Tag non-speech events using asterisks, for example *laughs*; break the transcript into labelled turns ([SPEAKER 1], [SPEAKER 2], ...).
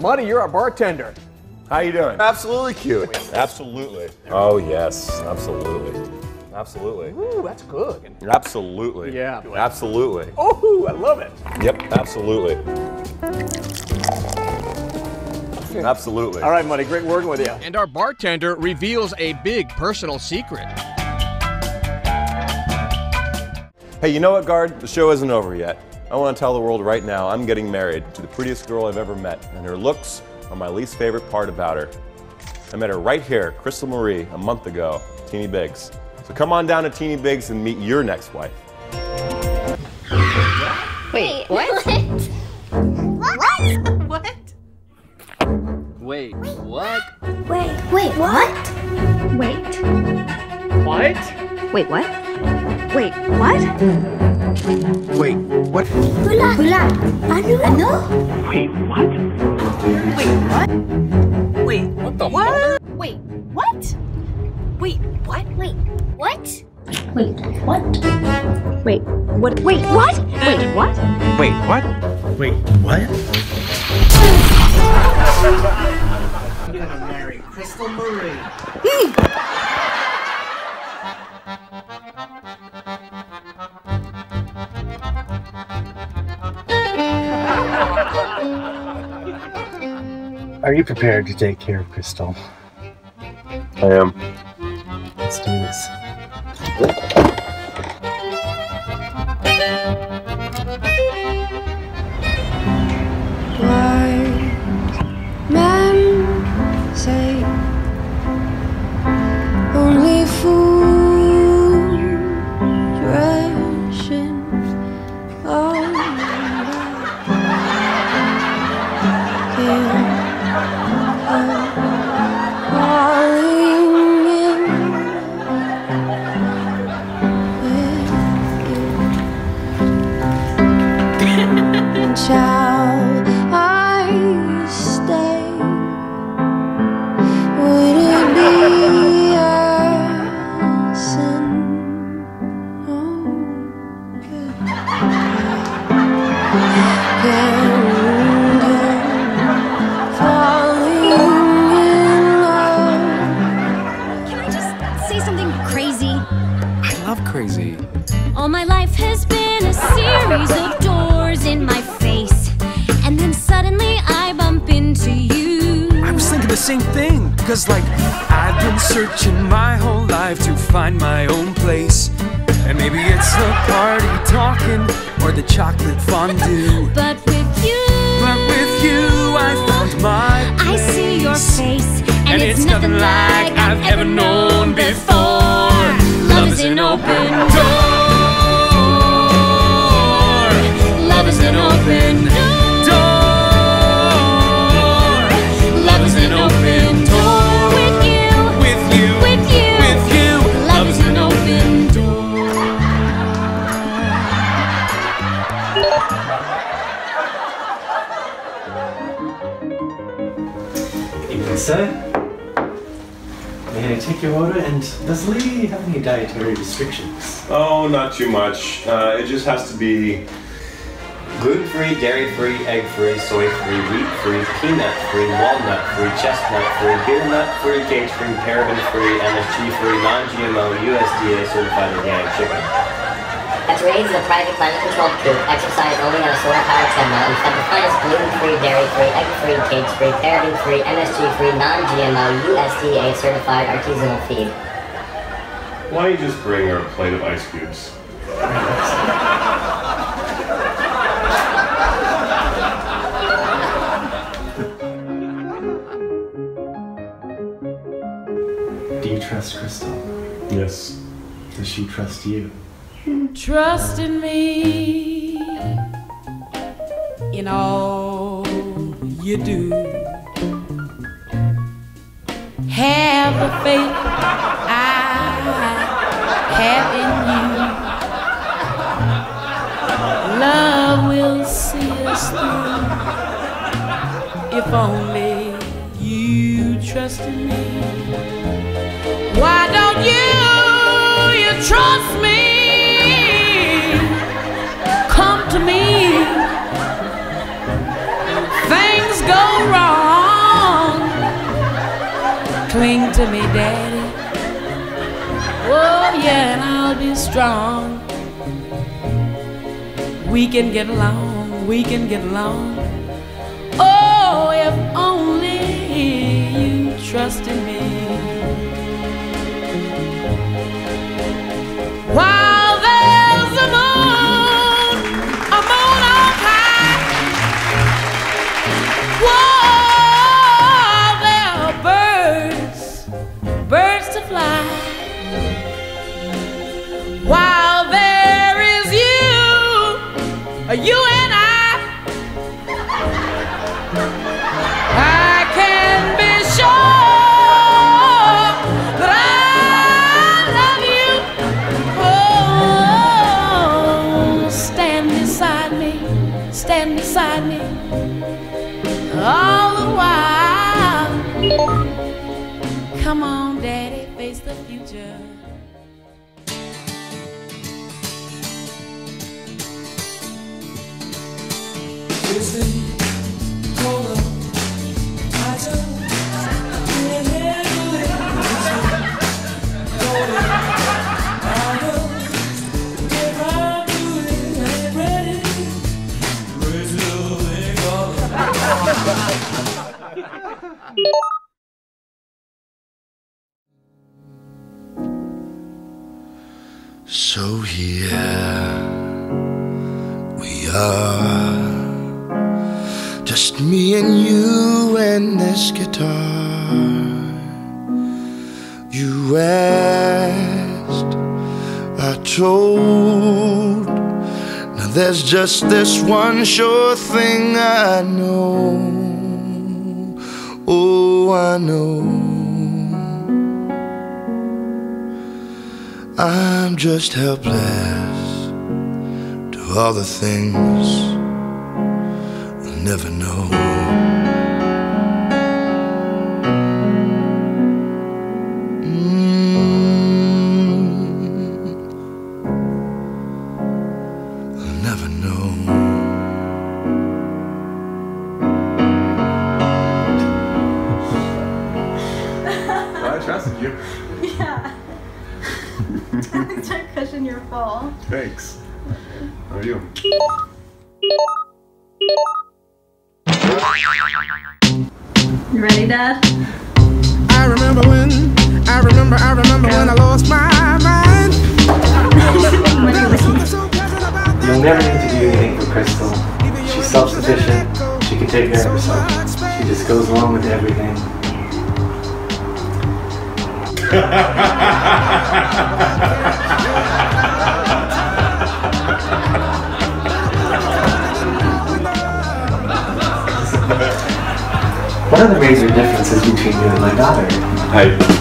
[SPEAKER 1] Muddy, you're a bartender.
[SPEAKER 2] How you doing?
[SPEAKER 3] Absolutely cute.
[SPEAKER 2] Absolutely. Oh yes, absolutely. Absolutely.
[SPEAKER 1] Ooh, that's good.
[SPEAKER 2] Absolutely.
[SPEAKER 1] Yeah.
[SPEAKER 2] Absolutely.
[SPEAKER 1] Oh, I love it.
[SPEAKER 2] Yep, absolutely. Absolutely.
[SPEAKER 1] All right, Muddy, great working with you.
[SPEAKER 4] And our bartender reveals a big personal secret.
[SPEAKER 2] Hey, you know what, guard? The show isn't over yet. I want to tell the world right now I'm getting married to the prettiest girl I've ever met, and her looks are my least favorite part about her. I met her right here, Crystal Marie, a month ago, Teeny Biggs. So come on down to Teeny Biggs and meet your next wife.
[SPEAKER 5] Wait, *laughs* what?
[SPEAKER 6] What? What?
[SPEAKER 4] Wait, what?
[SPEAKER 5] Wait, wait, what? Wait.
[SPEAKER 1] What?
[SPEAKER 5] Wait, what? Wait, what?
[SPEAKER 3] Wait, what?
[SPEAKER 5] Hula. Hula. Ano? Ano?
[SPEAKER 1] Wait, what?
[SPEAKER 6] Wait,
[SPEAKER 4] What the
[SPEAKER 6] what? Wait, what? Wait, what?
[SPEAKER 5] Wait, what? Wait, what? Wait, what? Wait, what? Wait, what?
[SPEAKER 3] Wait, what? Wait, what?
[SPEAKER 7] I'm gonna marry Crystal Marie.
[SPEAKER 8] Are you prepared to take care of Crystal?
[SPEAKER 2] I am.
[SPEAKER 8] Let's do this.
[SPEAKER 9] Cause like I've been searching my whole life to find my own place. And maybe it's the party talking or the chocolate fondue.
[SPEAKER 5] But with you,
[SPEAKER 9] But with you, I found my Place.
[SPEAKER 5] I see your face. And,
[SPEAKER 9] And it's nothing like I've ever known before.
[SPEAKER 8] Evening, sir. May I take your order? And does lady have any dietary restrictions?
[SPEAKER 2] Oh, not too much. Uh, it just has to be
[SPEAKER 10] Gluten-free, dairy-free, egg-free, soy-free, wheat-free, peanut-free, walnut-free, chestnut-free, beer nut-free, cage-free, paraben-free, MSG-free, non-GMO, USDA certified organic chicken.
[SPEAKER 11] That's raised in a private climate-controlled coop, exercised only on a solar-powered treadmill, and fed the finest gluten-free, dairy-free, egg-free, cage-free, paraben-free, MSG-free, non-GMO, USDA certified artisanal feed.
[SPEAKER 2] Why don't you just bring her a plate of ice cubes?
[SPEAKER 8] Do you trust Crystal?
[SPEAKER 2] Yes.
[SPEAKER 8] Does she trust you?
[SPEAKER 12] Trust in me in all you do. Have the faith to me, Daddy. Oh, yeah, and I'll be strong. We can get along, we can get along. Oh, if only you trusted me. While there's a moon, a moon on high. While Uh, you and I. I can be sure that I love you. Oh, stand beside me, stand beside me all the while. Come on, Daddy, face the future.
[SPEAKER 13] So here we are, me and you and this guitar. You asked, I told. Now there's just this one sure thing I know. Oh, I know. I'm just helpless to all the things never know. Mm. I'll never know.
[SPEAKER 2] I trusted you.
[SPEAKER 6] Yeah. *laughs* Thanks for cushion your fall.
[SPEAKER 2] Thanks. How are you?
[SPEAKER 6] You ready, Dad?
[SPEAKER 9] I remember when, I remember, I remember when I lost my mind.
[SPEAKER 8] You'll never need to do anything for Crystal. She's self-sufficient. She can take care of herself. She just goes along with everything. What are the major differences between you and my daughter?
[SPEAKER 2] I